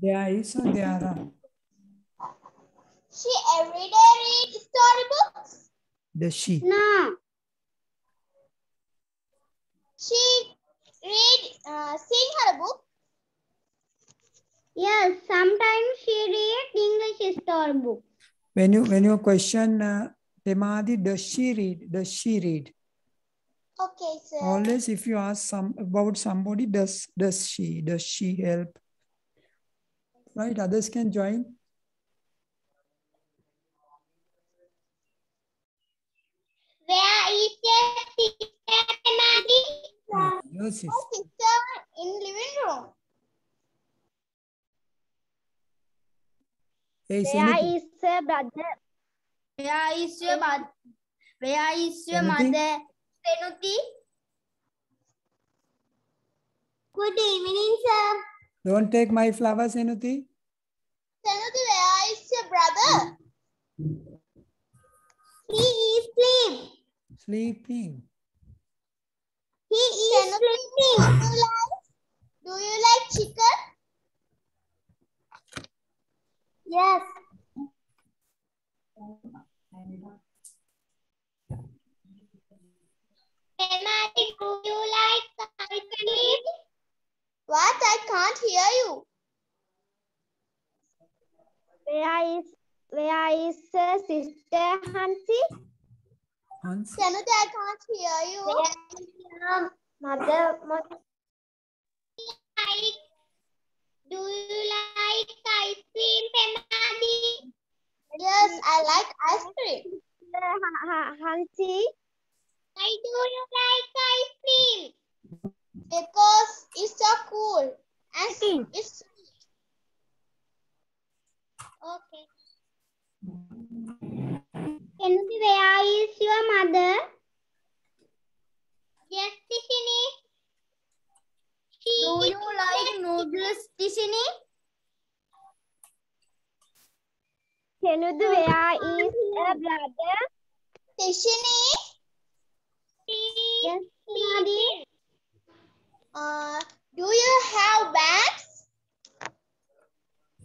There is or there are? She every day reads storybooks. Does she? No. She read uh, sing her book. Yes, sometimes she read English storybook. When you when you question uh, Temadi, does she read? Does she read? Okay, sir. Always if you ask some about somebody, does does she? Does she help? Right? Others can join. Where is your sister, Maggie? Yeah, Your sister. My sister in living room. Hey, Where Senuti. is her brother? Where is your mother? Where is your Senuti? mother? Senuti? Good evening, sir. Don't take my flowers, Senuti. Sanuti, where is your brother? He is asleep. Sleeping. He is sleeping. Do you like? Do you like chicken? Yes. Emily, do you like ice cream? What? I can't hear you. Where is where is her sister Hansi? Hans. Sanuti, I can't hear you. Mother, mother. like, do you like ice cream, Pemadi? Yes, I like ice cream. Hansi. Why do you like ice cream? Because it's so cool and Sweet. it's sweet. Okay. Hansi, where is your mother? Yes, Tishini. She Do is you like noodles, Tishini? Kenudu, where is her brother? Tishini? Yes, Madi. Uh, do you have bags?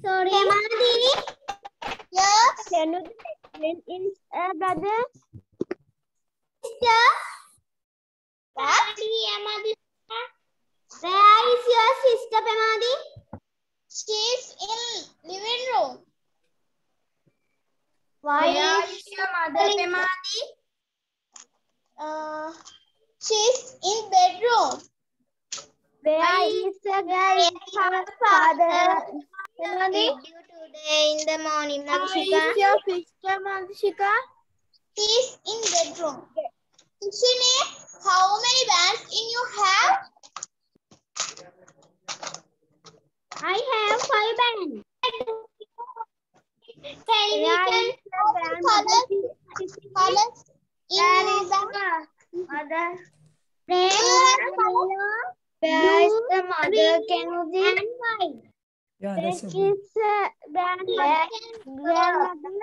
Sorry. Pemadi? Yes. Kenudu, when is her brother? Sister? What? Where is your sister, Pemadi? She's in living room. Where is your mother, Pemadi? Uh, she's in bedroom. Where is her girl, father? Pemadi? today in the morning, Where is your sister, Madhishika? She's in bedroom. Tishini, how many bands in you have? I have five bands. Television, Where colors, is colors in your. Mother. red, yellow, Where is blue, the mother, green, Kenuzi? and white. Yeah, Red that's is okay. uh, grandmother. grandmother.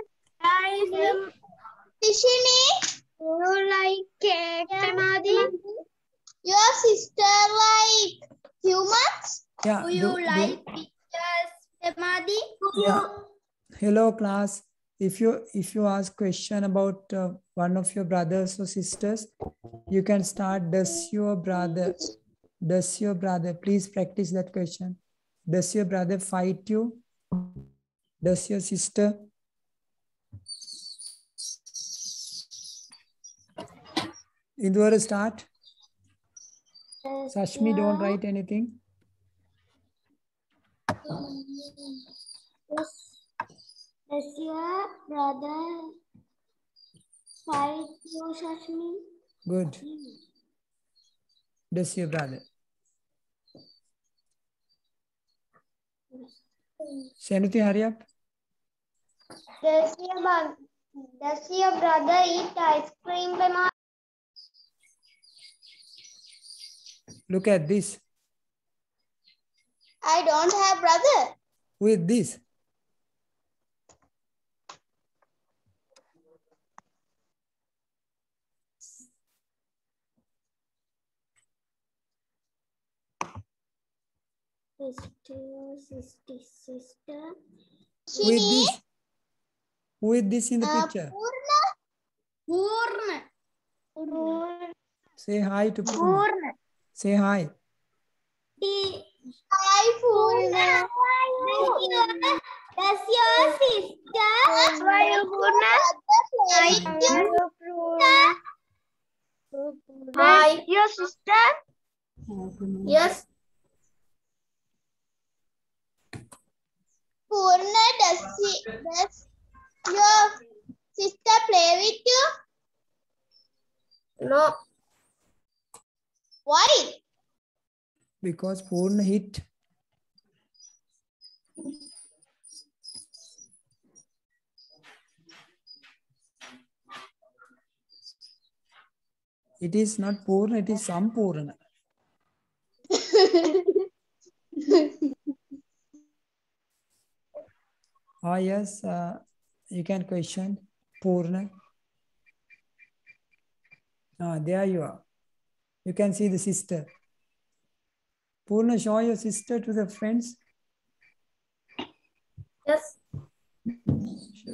Where is the Tishini, Do you like cake, Pemadi? your sister like humans? Yeah. Do you do- do- like pictures, Pemadi? yeah. Hello, class. If you if you ask question about uh, one of your brothers or sisters, you can start. Does your brother? Does your brother? Please practice that question. Does your brother fight you? Does your sister? Indore, start. Sashmi, don't write anything. Does your brother fight you, Shashmi? Good. Does your brother? Senuti, hurry up. Does your, does your brother eat ice cream, Pema? Look at this. I don't have brother. With this. Sister, sister, sister. Who is Shini, this? Who is this in the uh, picture? Purna, Purna. Purna. Say hi to Purna. Say hi. hi Purna. Does your sister? Why you Purna? Hi. Your sister? Yes. Purna, does, she, does your sister play with you? No. Why? Because Purna hit. It is not Purna, it is Sampurna. Ah, yes, uh, you can question Purna. Ah, there you are. You can see the sister. Purna, show your sister to the friends. Yes.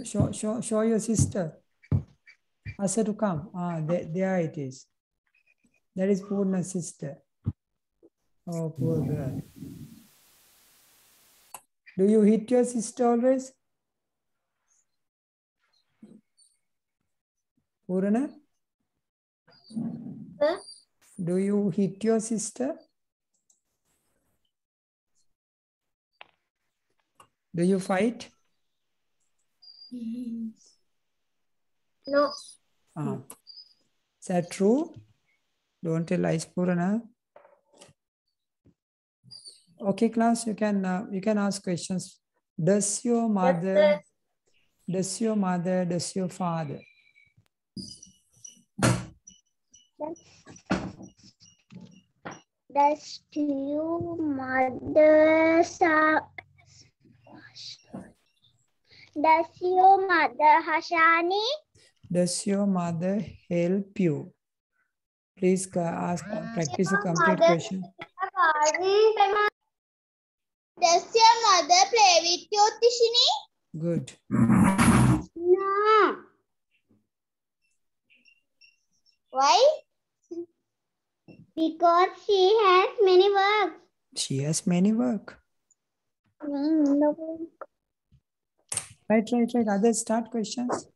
Show, show, show your sister. Ask her to come. Ah, there, there it is. That is Purna's sister. Oh, poor girl. Do you hit your sister always? Purna? Huh? Do you hit your sister? Do you fight? No. Ah. Is that true? Don't tell lies, Purana. Okay, class, you can uh, you can ask questions. Does your mother, does your mother, does your father? Does your mother Does your mother Hashani? Does your mother help you? Please uh, ask, practice a complete question. Does your mother play with you, Tishini? Good. No. Why? Because she has many work. She has many work. No. Right, right, right. Others start questions.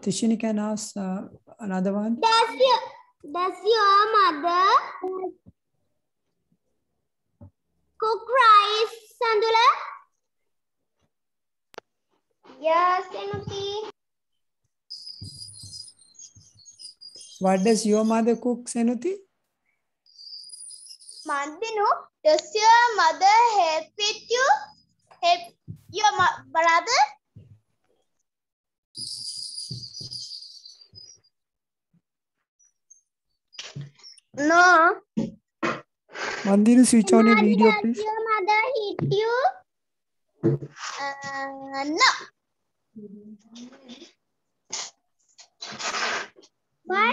Tishini can ask uh, another one. Does your Does your mother cook rice, Sandula? Yes, Enuti. What does your mother cook, Senuti? Mandinu, does your mother help with you? Help your brother? No. Mandinu, switch on your video, please. your mother hit you? Uh, no. Why?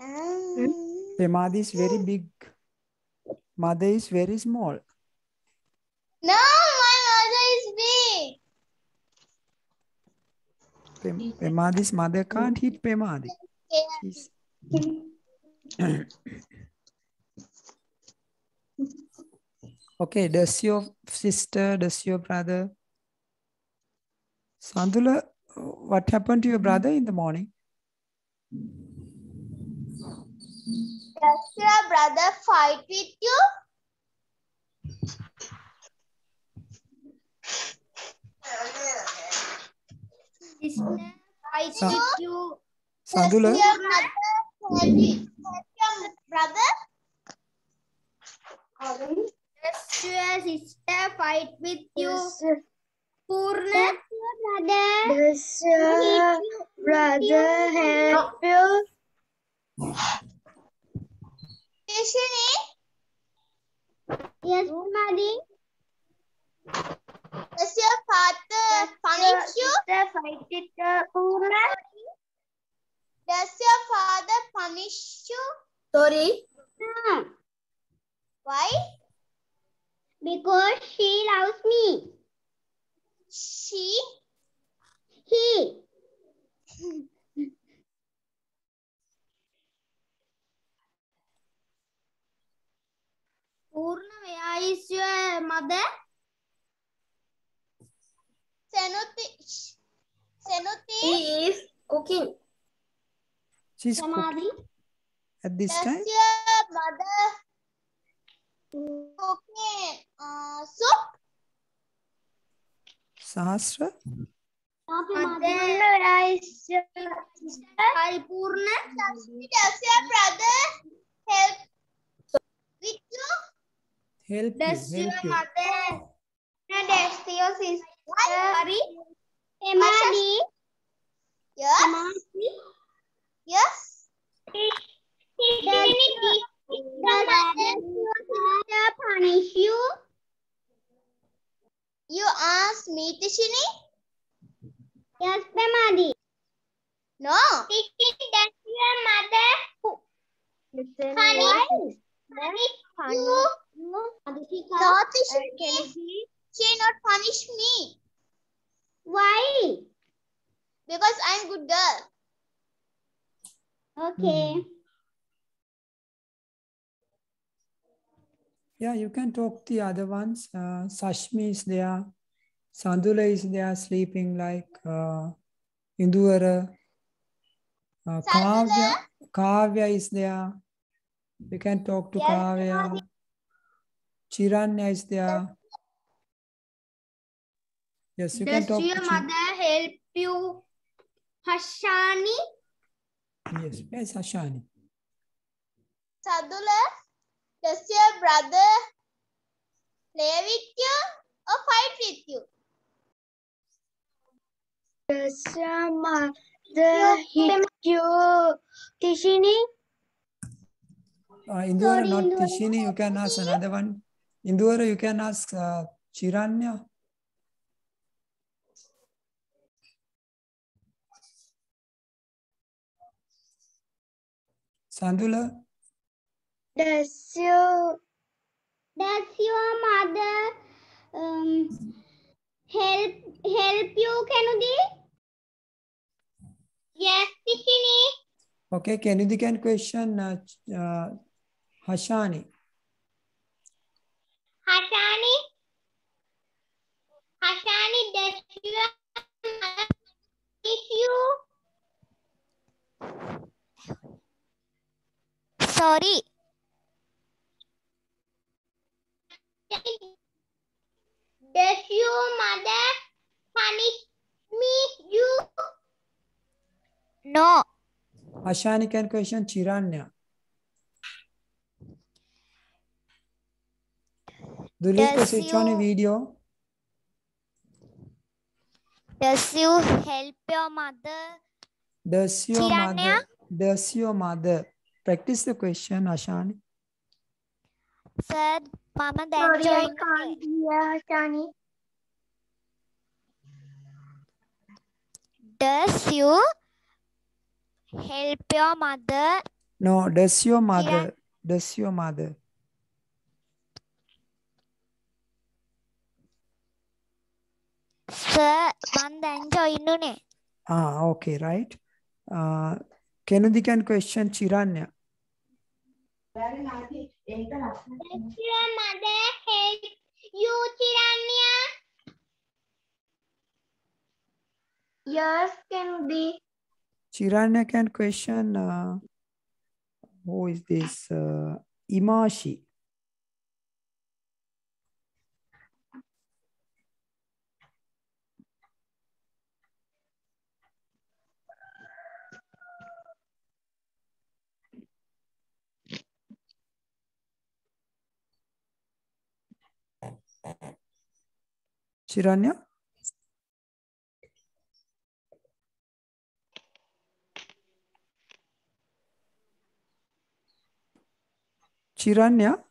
Um, The mother is very big. Mother is very small. no, my mother is big. Pem- Pemadi's mother can't hit Pemadi. She's- okay, does your sister, does your brother? Sandula, what happened to your hmm. brother in the morning? Does your brother fight with you? Sister, I Sa- with you. Does Sandula, your mother help, you- help your brother? Does your sister fight with you? Purna. Does your brother Does your brother help you? Tishini, Yes, Madi. does your father punish you? Sister fight with the Purna? Does your father punish you? Sorry. No. Why? Because she loves me. She He. Purna, where is your mother? Senuti Senuti He is cooking. She's cooking at this does time. your mother cooking uh, soup? Sahasra? Mother. Where is your Paripurna. Does your brother help with you? Help Does you, your help you. mother Does your sister Pari? Emily. Yes. Samadhi. Yes. Does your mother punish you? You ask me, Tishini? Yes, Emily. No. Does your mother punish punish you? No, Tishini. She not punish me Why? because I'm good girl. Okay. Yeah, you can talk to the other ones. Uh, Sashmi is there. Sandula is there sleeping like uh. Uh, Kavya, Kavya is there. You can talk to Yes, Kavya. Chiranya is there. Yes, you can talk to your mother help you? Hashani. Yes, yes, Ashani. Sadula, does your brother play with you or fight with you? Does your mother hit you? Tishini? Uh, Induvara, Sorry, not Induvara. Tishini. You can ask another one. Induvara, you can ask uh, Chiranya. Sandula, Does your Does your mother um, help help you, Kennedy? Yes, Tishini. okay, can you can question uh, Ch- uh, Hashani? Hashani. Hashani, does your mother punish you? Sorry. Does your mother punish me, you? No. Hashani can question Chiranya. Dulika, Does switch on a video. Does you help your mother? Does your Chiranya? mother, does your mother, practice the question, Ashani. Sir, Mama, then Sorry, I can't hear, Johnny. Does you help your mother? No, does your mother? Yeah. Does your mother? Sir, manda enjoy innune. Ah, okay, right. Ah, uh, Kenadikan question, Chiranya. Very nice. Help you? Yes, can be. Chiranya can question, uh, who is this? Uh, Imashi. Chiranya? Chiranya?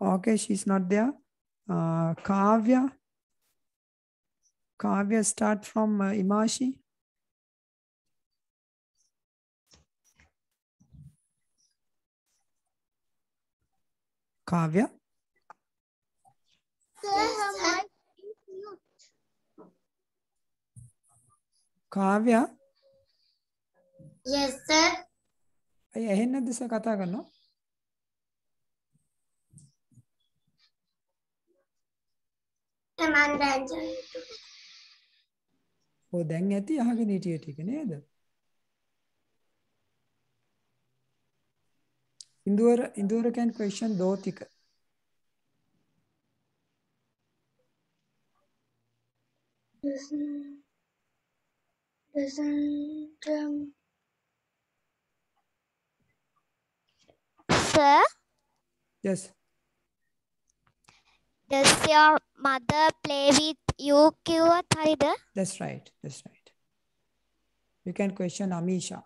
Okay, she's not there. Uh, Kavya. Kavya start from uh, Imashi. Kavya. Kavya. Yes, sir. අය ඇහෙන්නේ නැද්ද sir කතා කරනවා? මම දැන් ඔව් දැන් ඇති අහගෙන හිටිය ටික නේද? ඉන්දුවර ඉන්දුවර can question ටික. doesn't doesn't um, Sir, Yes. does your mother play with you? කිව්වත් හරිද? That's right. That's right. You can question Amisha.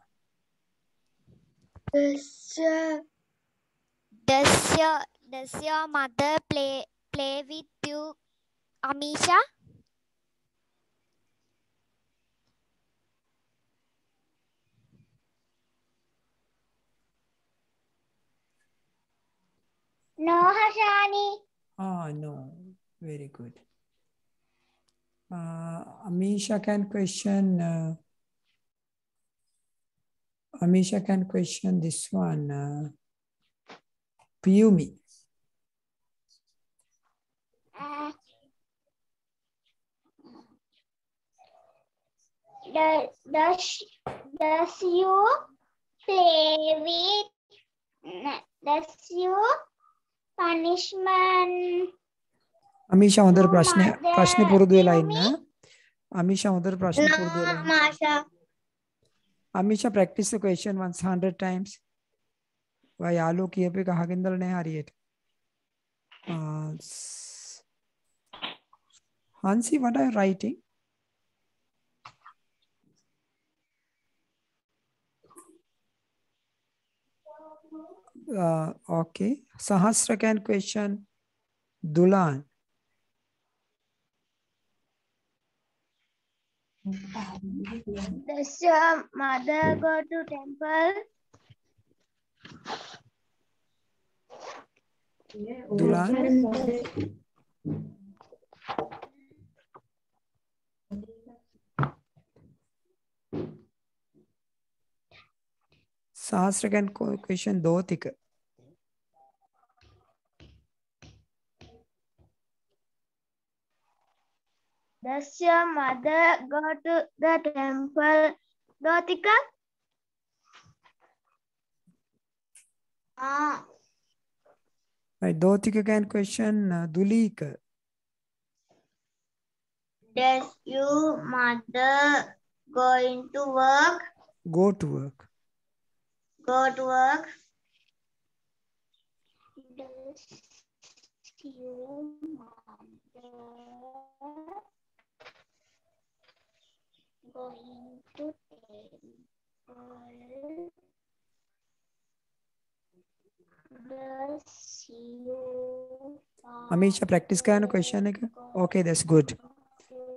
does uh, Does your does your mother play play with you, Amisha? No, Hashani. Ah, no. Very good. Uh, Amisha can question. Uh, Amisha can question this one. Uh, Piyumi. Uh, does, does, does you play with, does you punishment Amisha mother प्रश्न प्रश्न पूर्वी Amisha mother प्रश्न Amisha practice question one hundred times Y आलू की अभी कहा Kinder नहीं आ रही है हँसी व्हाट आर राइटिंग ओके सहस्र कैन क्वेश्चन दुलान Does your mother go to temple? Dulan. Sahasra can question Dotika. Does your mother go to the temple? Dotika? Ah, Right. Dotika can question uh, Dulika. does your mother going to work? Go to work. Go to work? does your mother going to? Does your Amisha, practice kind of question. එක? Okay, that's good.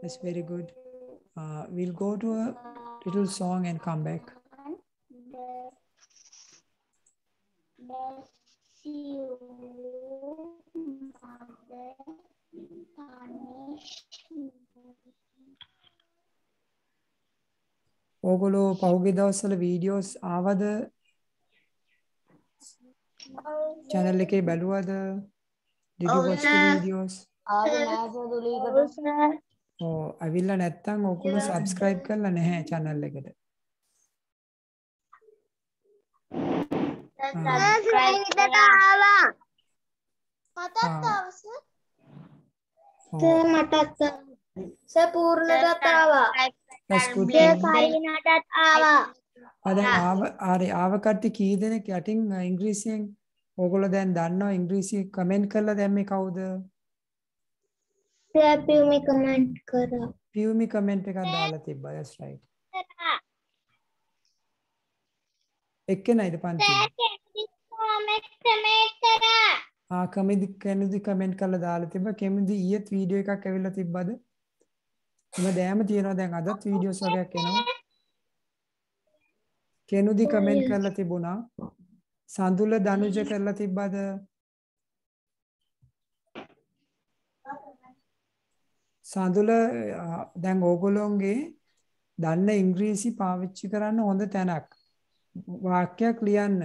That's very good. Uh, we'll go to a little song and come back. Does your mother punish ඕගොල්ලෝ පහුගිය දවස්වල videos ආවද? channel එකේ බැලුවද? did you watch the videos? ආවේ නෑ සුදුලීකට. ඔව් අවිල්ලා නැත්තම් ඕගොල්ලෝ subscribe කරලා නැහැ channel එකට. මටත් සපූර්ණටත් ආවා කයිනටත් ආවා. ආ දැන් ආව කට්ටිය කී දෙනෙක් යටින් ඉංග්‍රීසියෙන් ඕගොල්ලෝ දැන් දන්නවා ඉංග්‍රීසි කමෙන්ට් කරලා දැම්මේ කවුද? පියුමි කමෙන්ට් කරා. පියුමි කමෙන්ට් එකක් දාලා තිබ්බා. that's right. එක්කෙනයිද පන්ති? කමෙන්ට් කරා ආ කමිදි කෙනුදි කමෙන්ට් කරලා දාලා තිබ්බ කෙමුදි ඊයේත් වීඩියෝ එකක් ඇවිල්ලා තිබ්බද? එම දෑම තියෙනවා දැන් අදත් වීඩියෝස් වගේක් එනවා. කෙනුදි කමෙන්ට් කරලා තිබුණා. සඳුල දනුජ කරලා තිබ්බද? සඳුල දැන් ඕගොල්ලෝන්ගේ දන්න ඉංග්‍රීසි පාවිච්චි කරන්න හොඳ තැනක්. වාක්‍යයක් ලියන්න.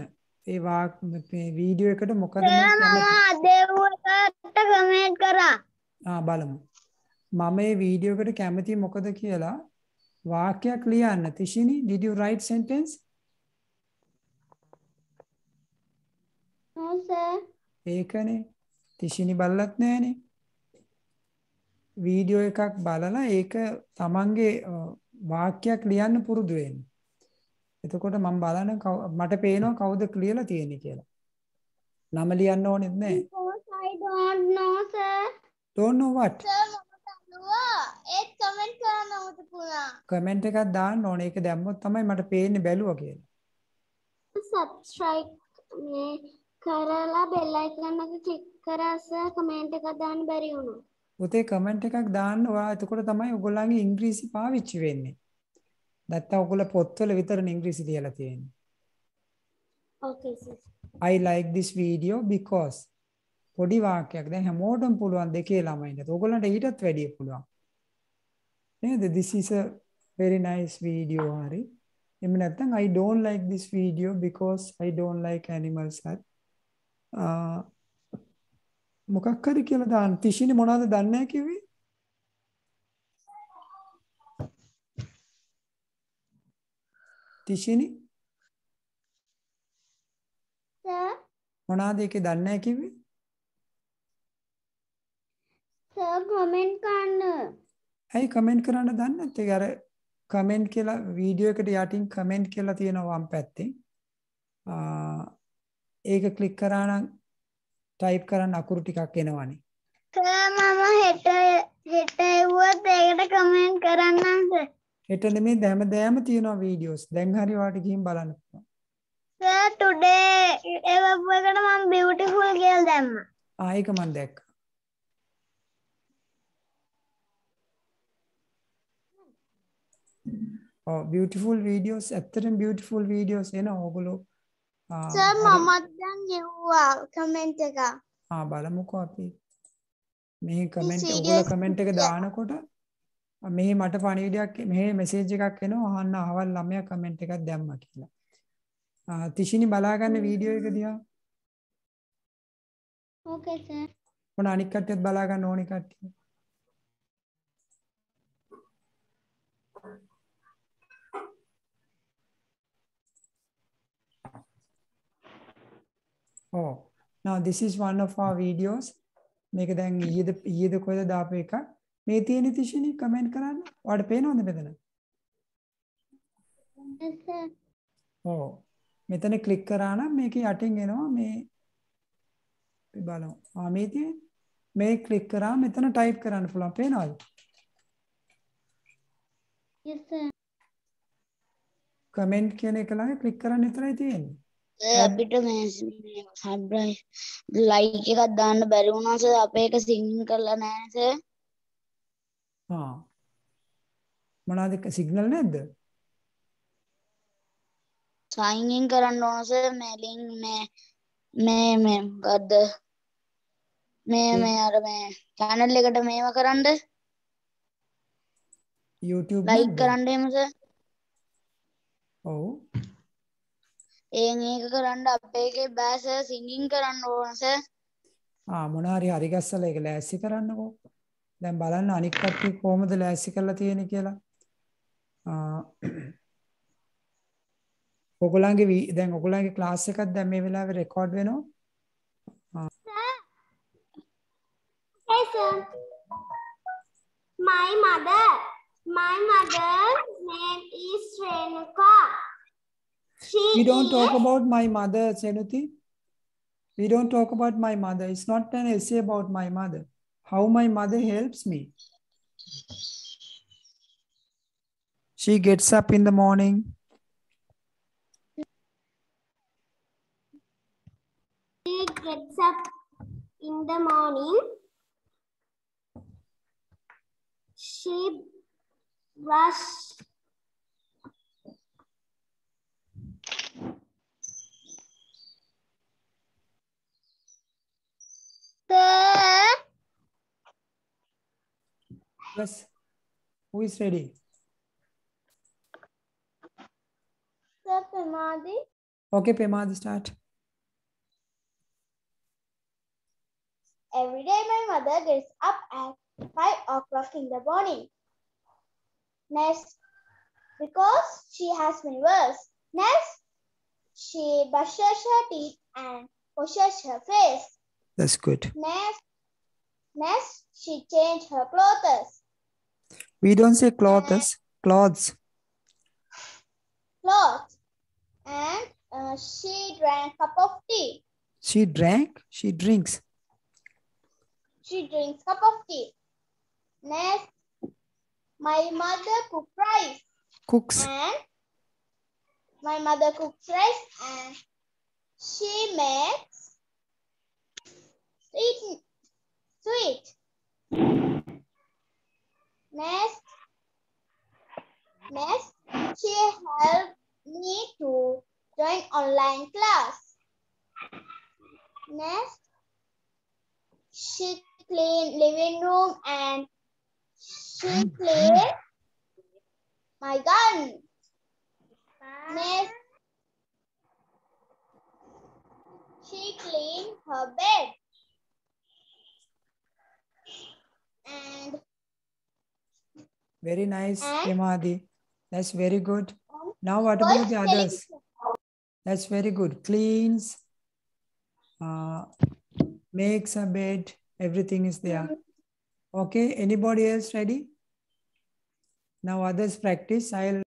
ඒ වාක් මේ වීඩියෝ එකට මොකද මම? දෙව්වට කමෙන්ට් කරා. ආ බලමු. මම මේ වීඩියෝ එකට කැමති මොකද කියලා වාක්‍යයක් ලියන්න. තිෂිනි did you write sentence? No sir. ඒකනේ. තිෂිනි බලලත් නැහනේ. වීඩියෝ එකක් බලලා ඒක තමන්ගේ වාක්‍යයක් ලියන්න පුරුදු වෙන්න. එතකොට මම බලන මට පේනවා කවුද ලියලා තියෙන්නේ කියලා. නම ලියන්න ඕනෙත් නැහැ. I don't know sir. don't know what. Sir දන්නවා ඒත් කමෙන්ට් කරන්න අමතකුණා. කමෙන්ට් එකක් දාන්න ඕනේ. ඒක දැම්මොත් තමයි මට පේන්නේ බැලුවා කියලා. subscribe මේ කරලා bell icon එක click කරා sir comment එකක් දාන්න බැරි වුණා. පුතේ කමෙන්ට් එකක් දාන්න ඔයා එතකොට තමයි ඔයගොල්ලන්ගේ ඉංග්‍රීසි පාවිච්චි වෙන්නේ. නැත්තම් ඔයගොල්ලෝ පොත්වල විතරනේ ඉංග්‍රීසි ලියලා තියෙන්නේ. Okay sir. I like this video because පොඩි වාක්‍යයක් දැන් හැමෝටම පුළුවන් දෙකේ ළමයින්ට. ඔයගොල්ලන්ට ඊටත් වැඩිය පුළුවන්. නේද? This is a very nice video හරි. එහෙම නැත්නම් I don't like this video because I don't like animals හරි. මොකක් හරි කියලා දාන්න. තිෂිනි මොනවද දන්නේ නැහැ කිව්වේ? තිෂිනි මොනවද ඒකේ දන්නේ නැහැ කිව්වේ? Sir comment කරන්න. ඇයි කමෙන්ට් කරන්න දන්නේ නැත්තේ? අර කමෙන්ට් කියලා වීඩියෝ එකට යටින් කමෙන්ට් කියලා තියෙනවා වම් පැත්තේ. ඒක ක්ලික් කරා නම් ටයිප් කරන්න අකුරු ටිකක් එනවනේ. sir මම හෙට හෙට එව්වොත් ඒකට comment කරන්නම් sir. හෙට නෙමෙයි හැමදාම තියෙනවා වීඩියෝස්. දැන් හරි ඔයාලට ගිහින් බලන්න පුළුවන්. sir today එවපු එකට මම beautiful කියලා දැම්මා. ආ ඒක මම දැක්කා. ඔව් beautiful videos ඇත්තටම beautiful videos එනවා ඕගොල්ලෝ සර්. මමත් දැන් ගෙව්වා කමෙන්ට් එක. ආ බලමුකෝ අපි මෙහි කමෙන්ට් ඔයගොල්ලෝ කමෙන්ට් එක. දානකොට මෙහි මට පණිවිඩයක් මෙහි මෙසේජ් එකක් එනවා අහන්න අහවල් ළමයා කමෙන්ට් එකක් දැම්මා කියලා. තිෂිනි බලාගන්න වීඩියෝ එක දිහා. okay sir. මොන අනික් කට්ටියත් බලාගන්න ඕනි කට්ටිය. Oh, now this is one of our videos. මේක දැන් ඊයේද ඊයේද කොහෙද දාපු එකක්. මේ තියෙන තිෂිනි කමෙන්ට් කරන්න. ඔයාලට පේනවද මෙතන? sir. ඔව්. මෙතන ක්ලික් කරා නම් මේක යටින් එනවා මේ අපි බලමු. ආ මේ තියෙන මේ ක්ලික් කරා මෙතන ටයිප් කරන්න පුළුවන්. පේනවද? yes sir. කමෙන්ට් කියන එක ළඟ ක්ලික් කරන්න විතරයි තියෙන්නේ. අපිට මේ සබ්‍රයි ලයික් එකක් දාන්න බැරි වුණා සර් අපේ එක සිංගින් කරලා නැහැ සර් ආ. මොනවාද සිග්නල් නැද්ද? සයින් ඉන් කරන්න ඕන සර් මේ ලින්ක් මේ මේ මේ මොකද්ද මේ මේ අර මේ channel එකට මේව කරන්න YouTube ලයික්? කරන්න එහෙම සර් ඔව්. එන් ඒක කරන්න අපේ එකේ බෑ සර් සිංගින් කරන්න ඕන සර් ආ මොන හරි හරි ගස්සලා ඒක ලෑස්ති කරන්නකෝ. දැන් බලන්න අනික් කට්ටිය කොහොමද ලෑස්ති කරලා තියෙන්නේ කියලා. ආ ඔයගොල්ලන්ගේ වී- දැන් ඔයගොල්ලන්ගේ ක්ලාස් එකක් දැන් මේ වෙලාවේ රෙකෝඩ් වෙනවා. Hey sir. My mother. We don't is talk about my mother, Senuti. We don't talk about my mother. It's not an essay about my mother. How my mother helps me. She gets up in the morning. she gets up in the morning, she brushed Sir, Yes. Who is ready? Sir Pemadi. Okay, Pemadi, start. every day my mother gets up at 5 o'clock in the morning. Next, because she has many works. Next, she brushes her teeth and washes her face. That's good. Next, next she changed her clothes. We don't say clothes, clothes. Clothes. And uh, she drank cup of tea. She drank, she drinks. She drinks cup of tea. Next, my mother cooks rice. Cooks. And my mother cooks rice and she makes sweet. Sweet. Next, next she helped me to join online class. Next, she cleaned living room and she cleaned my garden. Next, she cleaned her bed. And Very nice, And- That's very good. Now what about the others? That's very good. Cleans, uh, makes a bed, everything is there. Okay, anybody else ready? Now others practice. I'll